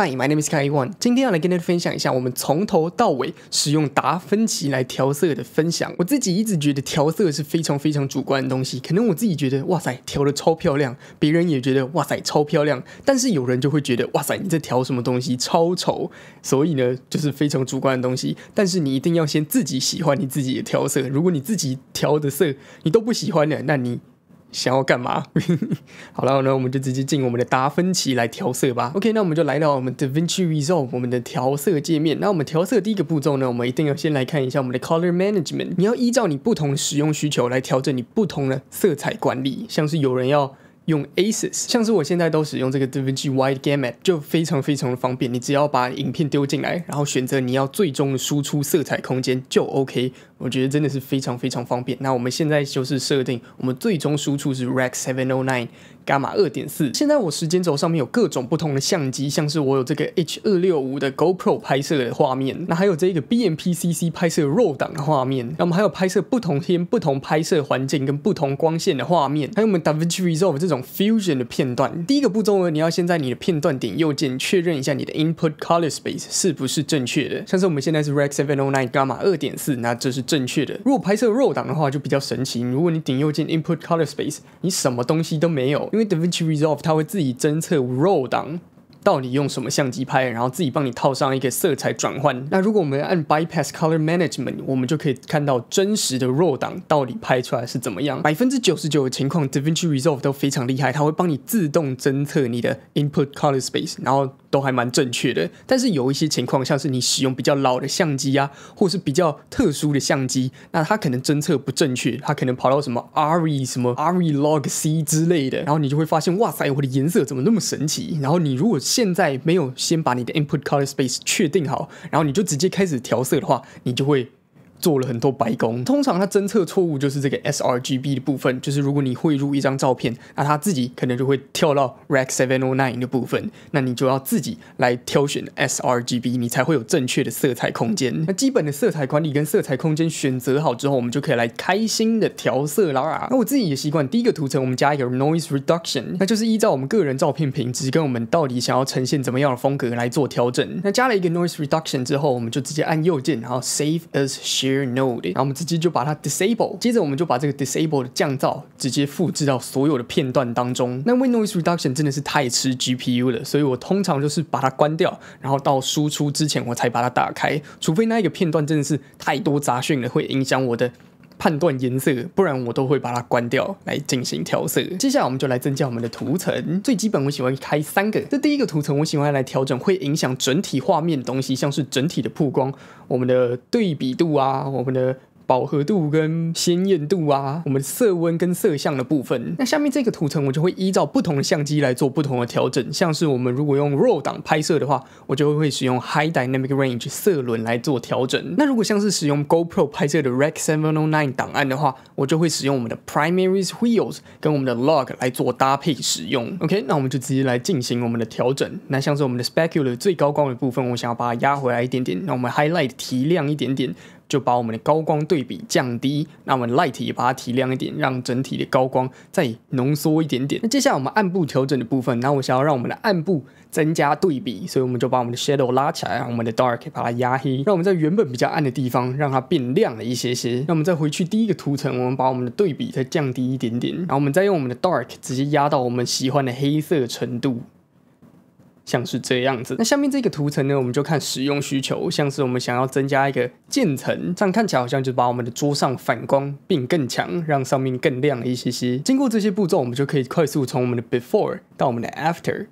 Hi, my name is Kai One。今天要来跟大家分享一下我们从头到尾使用达芬奇来调色的分享。我自己一直觉得调色是非常非常主观的东西，可能我自己觉得哇塞调的超漂亮，别人也觉得哇塞超漂亮，但是有人就会觉得哇塞你在调什么东西超丑。所以呢，就是非常主观的东西。但是你一定要先自己喜欢你自己的调色。如果你自己调的色你都不喜欢的，那你。想要干嘛？好了，那我们就直接进我们的达芬奇来调色吧。OK，那我们就来到我们 DaVinci Resolve 我们的调色界面。那我们调色第一个步骤呢，我们一定要先来看一下我们的 Color Management。你要依照你不同的使用需求来调整你不同的色彩管理。像是有人要用 Aces，像是我现在都使用这个 DaVinci Wide Gamut，就非常非常的方便。你只要把影片丢进来，然后选择你要最终的输出色彩空间就 OK。我觉得真的是非常非常方便。那我们现在就是设定，我们最终输出是 Rec Seven O Nine Gamma 二点四。现在我时间轴上面有各种不同的相机，像是我有这个 H 二六五的 GoPro 拍摄的画面，那还有这个 BMPCC 拍摄 RAW 档的画面，那我们还有拍摄不同天、不同拍摄环境跟不同光线的画面，还有我们 DaVinci Resolve 这种 Fusion 的片段。第一个步骤呢，你要先在你的片段点右键确认一下你的 Input Color Space 是不是正确的。像是我们现在是 Rec Seven O Nine Gamma 二点四，那这是。正确的。如果拍摄 RAW 档的话，就比较神奇。如果你顶右键 Input Color Space，你什么东西都没有，因为 DaVinci Resolve 它会自己侦测 RAW 档。到底用什么相机拍，然后自己帮你套上一个色彩转换。那如果我们按 Bypass Color Management，我们就可以看到真实的 RAW 档到底拍出来是怎么样。百分之九十九的情况，DaVinci Resolve 都非常厉害，它会帮你自动侦测你的 Input Color Space，然后都还蛮正确的。但是有一些情况，像是你使用比较老的相机啊，或是比较特殊的相机，那它可能侦测不正确，它可能跑到什么 R E 什么 R E Log C 之类的，然后你就会发现，哇塞，我的颜色怎么那么神奇？然后你如果现在没有先把你的 input color space 确定好，然后你就直接开始调色的话，你就会。做了很多白工，通常它侦测错误就是这个 sRGB 的部分，就是如果你汇入一张照片，那它自己可能就会跳到 Rec 709的部分，那你就要自己来挑选 sRGB，你才会有正确的色彩空间。那基本的色彩管理跟色彩空间选择好之后，我们就可以来开心的调色啦。那我自己也习惯第一个图层我们加一个 Noise Reduction，那就是依照我们个人照片品质跟我们到底想要呈现怎么样的风格来做调整。那加了一个 Noise Reduction 之后，我们就直接按右键，然后 Save as shift Gear。Node，然后我们直接就把它 disable，接着我们就把这个 disable 的降噪直接复制到所有的片段当中。那 Win Noise Reduction 真的是太吃 GPU 了，所以我通常就是把它关掉，然后到输出之前我才把它打开，除非那一个片段真的是太多杂讯了，会影响我的。判断颜色，不然我都会把它关掉来进行调色。接下来我们就来增加我们的图层，最基本我喜欢开三个。这第一个图层我喜欢来调整会影响整体画面的东西，像是整体的曝光、我们的对比度啊、我们的。饱和度跟鲜艳度啊，我们色温跟色相的部分。那下面这个图层我就会依照不同的相机来做不同的调整。像是我们如果用 RAW 档拍摄的话，我就会使用 High Dynamic Range 色轮来做调整。那如果像是使用 GoPro 拍摄的 Rec 709档案的话，我就会使用我们的 Primary Wheels 跟我们的 Log 来做搭配使用。OK，那我们就直接来进行我们的调整。那像是我们的 Specular 最高光的部分，我想要把它压回来一点点。那我们 Highlight 提亮一点点。就把我们的高光对比降低，那我们 light 也把它提亮一点，让整体的高光再浓缩一点点。那接下来我们暗部调整的部分，那我想要让我们的暗部增加对比，所以我们就把我们的 shadow 拉起来，让我们的 dark 把它压黑，让我们在原本比较暗的地方让它变亮了一些些。那我们再回去第一个图层，我们把我们的对比再降低一点点，然后我们再用我们的 dark 直接压到我们喜欢的黑色程度。像是这样子，那下面这个图层呢，我们就看使用需求。像是我们想要增加一个渐层，这样看起来好像就把我们的桌上反光变更强，让上面更亮一些些。经过这些步骤，我们就可以快速从我们的 before 到我们的 after。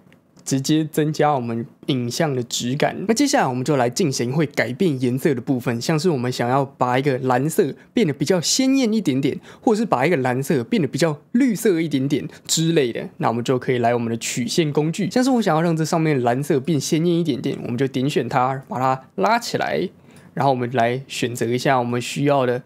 直接增加我们影像的质感。那接下来我们就来进行会改变颜色的部分，像是我们想要把一个蓝色变得比较鲜艳一点点，或者是把一个蓝色变得比较绿色一点点之类的，那我们就可以来我们的曲线工具。像是我想要让这上面蓝色变鲜艳一点点，我们就点选它，把它拉起来，然后我们来选择一下我们需要的。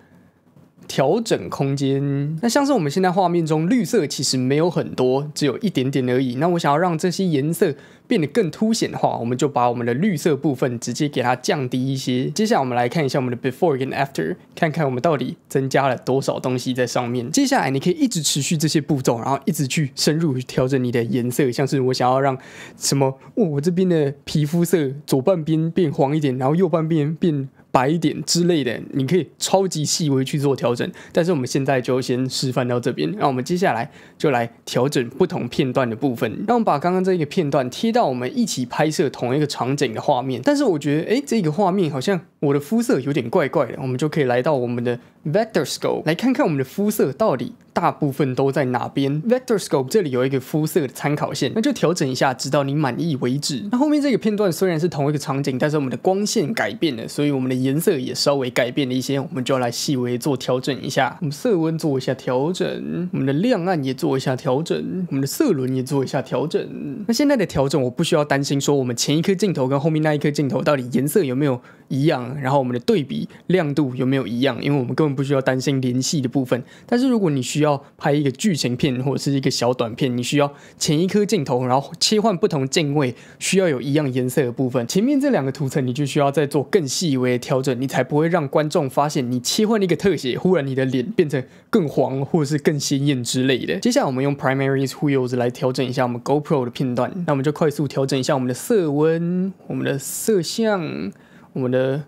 调整空间。那像是我们现在画面中绿色其实没有很多，只有一点点而已。那我想要让这些颜色变得更凸显的话，我们就把我们的绿色部分直接给它降低一些。接下来我们来看一下我们的 before 跟 after，看看我们到底增加了多少东西在上面。接下来你可以一直持续这些步骤，然后一直去深入调整你的颜色。像是我想要让什么，我这边的皮肤色左半边变黄一点，然后右半边变。白一点之类的，你可以超级细微去做调整。但是我们现在就先示范到这边，那我们接下来就来调整不同片段的部分。让我们把刚刚这一个片段贴到我们一起拍摄同一个场景的画面。但是我觉得，哎，这个画面好像我的肤色有点怪怪的，我们就可以来到我们的 Vector Scope 来看看我们的肤色到底。大部分都在哪边？Vector Scope 这里有一个肤色的参考线，那就调整一下，直到你满意为止。那后面这个片段虽然是同一个场景，但是我们的光线改变了，所以我们的颜色也稍微改变了一些，我们就要来细微做调整一下。我们色温做一下调整，我们的亮暗也做一下调整，我们的色轮也做一下调整。那现在的调整，我不需要担心说我们前一颗镜头跟后面那一颗镜头到底颜色有没有一样，然后我们的对比亮度有没有一样，因为我们根本不需要担心联系的部分。但是如果你需要拍一个剧情片或者是一个小短片，你需要前一颗镜头，然后切换不同镜位，需要有一样颜色的部分。前面这两个图层，你就需要再做更细微的调整，你才不会让观众发现你切换了一个特写，忽然你的脸变成更黄或者是更鲜艳之类的。接下来我们用 Primary Wheels 来调整一下我们 GoPro 的片段，那我们就快速调整一下我们的色温、我们的色相、我们的。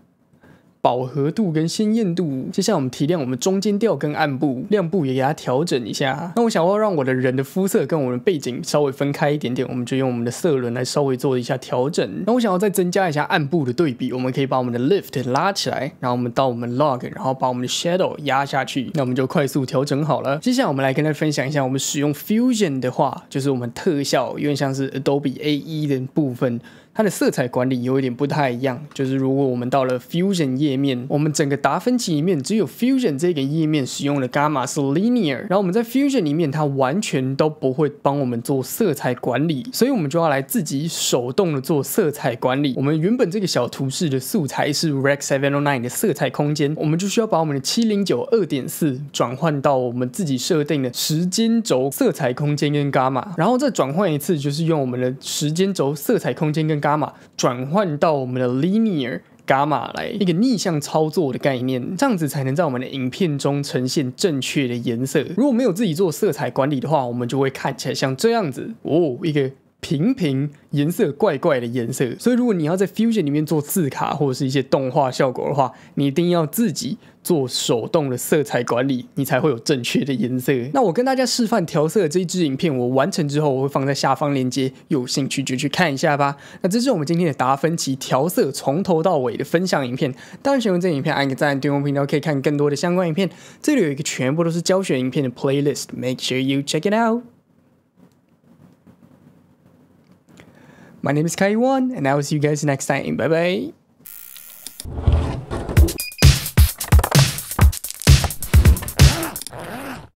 饱和度跟鲜艳度，接下来我们提亮我们中间调跟暗部亮部也给它调整一下。那我想要让我的人的肤色跟我们的背景稍微分开一点点，我们就用我们的色轮来稍微做一下调整。那我想要再增加一下暗部的对比，我们可以把我们的 lift 拉起来，然后我们到我们 log，然后把我们的 shadow 压下去，那我们就快速调整好了。接下来我们来跟大家分享一下，我们使用 fusion 的话，就是我们特效有点像是 Adobe A E 的部分。它的色彩管理有一点不太一样，就是如果我们到了 Fusion 页面，我们整个达芬奇里面只有 Fusion 这个页面使用了 Gamma 是 Linear，然后我们在 Fusion 里面它完全都不会帮我们做色彩管理，所以我们就要来自己手动的做色彩管理。我们原本这个小图示的素材是 Rec 709的色彩空间，我们就需要把我们的709二点四转换到我们自己设定的时间轴色彩空间跟 Gamma，然后再转换一次，就是用我们的时间轴色彩空间跟伽马转换到我们的 linear 伽马来一个逆向操作的概念，这样子才能在我们的影片中呈现正确的颜色。如果没有自己做色彩管理的话，我们就会看起来像这样子哦，一个平平颜色怪怪的颜色。所以如果你要在 Fusion 里面做字卡或者是一些动画效果的话，你一定要自己。做手动的色彩管理，你才会有正确的颜色。那我跟大家示范调色这一支影片，我完成之后，我会放在下方链接，有兴趣就去看一下吧。那这是我们今天的达芬奇调色从头到尾的分享影片。当然，喜欢这影片按个赞，订阅频道可以看更多的相关影片。这里有一个全部都是教学影片的 playlist，make sure you check it out。My name is Kai Wan，and I will see you guys next time. Bye bye.